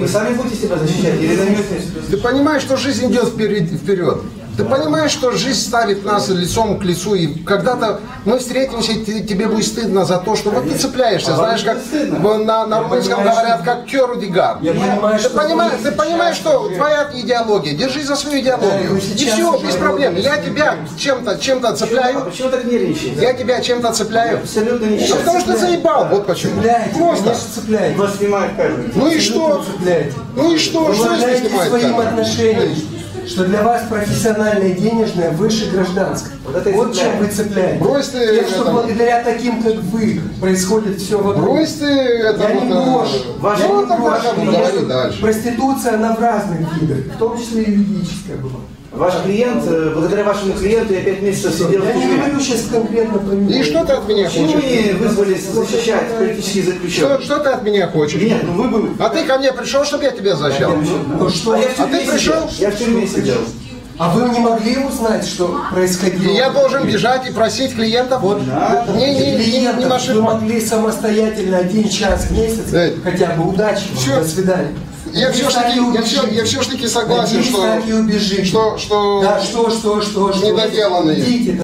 вы сами будете себя защищать или наймете? Ты понимаешь, что жизнь идет вперед? Ты понимаешь, что жизнь ставит нас лицом к лицу, и когда-то мы встретимся, и тебе будет стыдно за то, что вот ты цепляешься, знаешь, как на, на русском понимаю, говорят, как Керу Дигар. Я понимаю, Ты понимаешь, ты понимаешь, что твоя идеология, держи за свою идеологию. И все, без проблем. Я тебя чем-то чем-то А цепляю, почему так нервничаете? я тебя чем-то цепляю. Абсолютно не А потому что заебал, вот почему. Просто. Вас снимают камеры. Ну и что? Ну и что? Что выражаете снимать своим камеру? Что для вас профессиональное денежное выше гражданское. Вот это Вот чем вы цепляете. Брось ты Тем, что это- благодаря таким, как вы, происходит все вокруг. Брось ты это Я не вот, э, брошу. Ваш- Ну, не дальше. Проституция, она в разных видах, в том числе и юридическая была. Ваш клиент, э, благодаря вашему клиенту я пять месяцев сидел в Я не тюрьме. говорю сейчас конкретно про меня. И что ты от меня Почему вы хочешь? не вызвались защищать политических Что, заключенных? что ты от меня хочешь? Нет, ну вы бы... А ты ко мне пришел, чтобы я тебя защищал? Ну что, А я в А тюрьме ты пришел? сидел. Я в тюрьме сидел. а вы не могли узнать, что происходило? И я должен бежать и просить клиентов? Вот Не, не, не, не клиентов маши- вы могли самостоятельно один час в месяц, Эй. хотя бы удачи, Всё. до свидания. Я все ж так таки, я все, я все ж таки согласен, Один что, так и убежите. что, что Да, что, что, что, что. недоделанные. Идите,